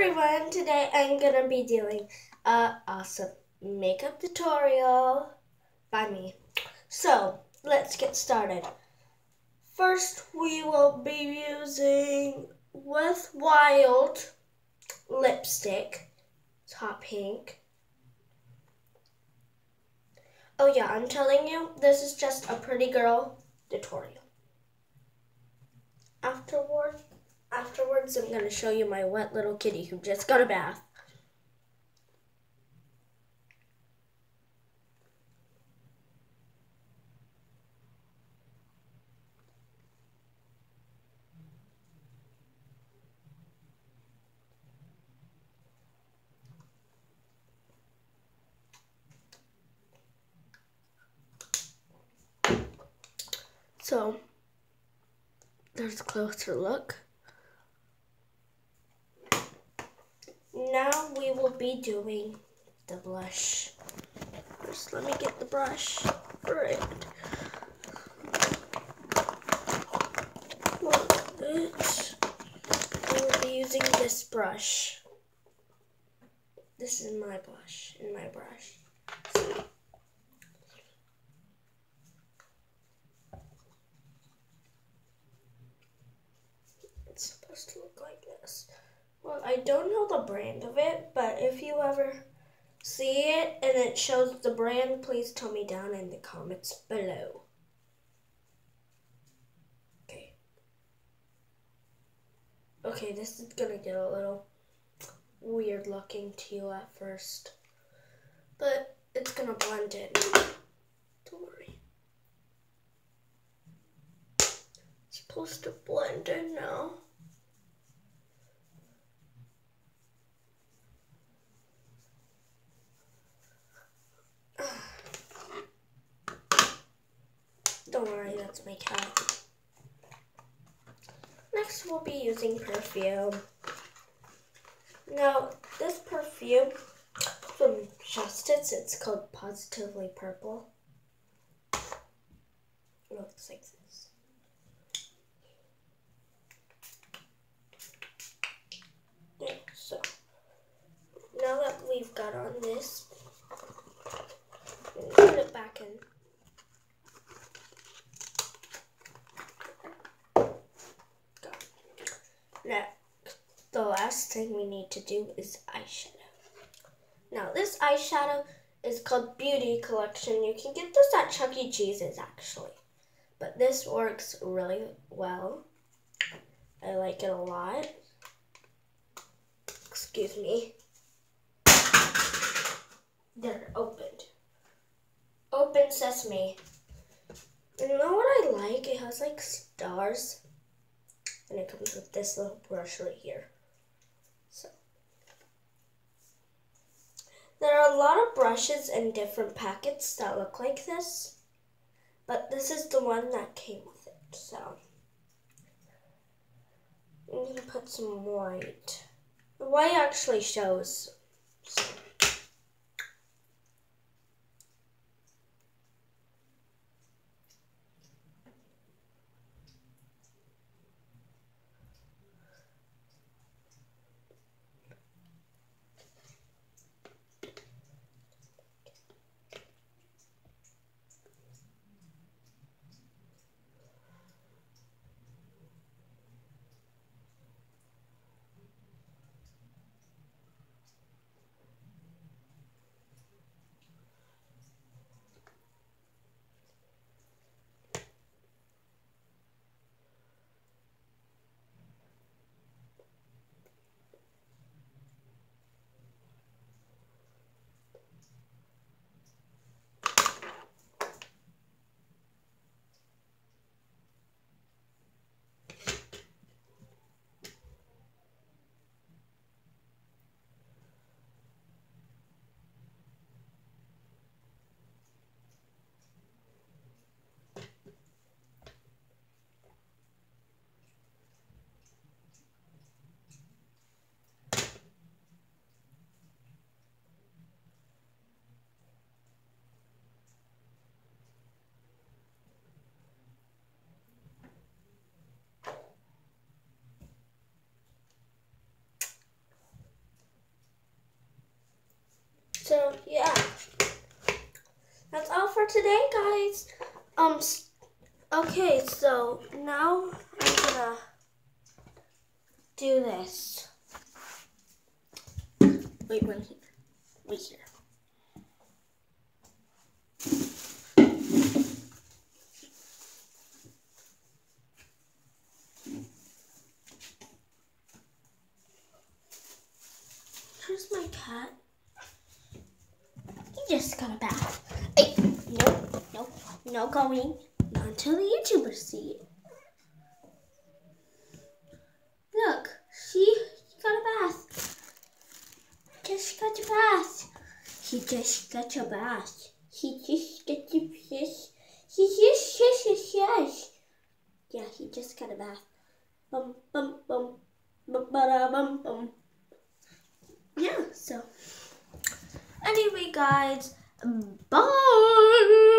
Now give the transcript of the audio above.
everyone, today I'm gonna be doing a awesome makeup tutorial by me. So let's get started. First we will be using Wet n Wild lipstick, it's hot pink. Oh yeah, I'm telling you, this is just a pretty girl tutorial. Afterward, afterwards, I'm going to show you my wet little kitty who just got a bath. So, there's a closer look. Now we will be doing the blush. First, let me get the brush. Right. It. We'll be using this brush. This is my blush and my brush. it's supposed to look like this. I don't know the brand of it, but if you ever see it and it shows the brand, please tell me down in the comments below. Okay. Okay, this is gonna get a little weird looking to you at first, but it's gonna blend in. Don't worry. It's supposed to blend in now. Don't worry, that's my cat. Next, we'll be using perfume. Now, this perfume from Justice, it's called Positively Purple. It looks like this. Yeah, so, now that we've got on this, put it back in. Next, the last thing we need to do is eyeshadow. Now, this eyeshadow is called Beauty Collection. You can get this at Chuck E. Cheese's, actually. But this works really well. I like it a lot. Excuse me. There, opened. Open sesame. You know what I like? It has like stars and it comes with this little brush right here. So there are a lot of brushes in different packets that look like this, but this is the one that came with it. So I'm gonna put some white. The white actually shows. So. So yeah, that's all for today, guys. Um, okay, so now I'm gonna do this. Wait, one here. Wait here. Here's my cat. Just got a bath. Hey, no, no, no going. Not until the YouTubers see it. Look, she got a bath. Just got a bath. He just got a bath. He just got a piss. He just yes yes yes. Yeah, he just got a bath. Bum bum bum bum bum bum bum. Yeah, so anyway guys, bye.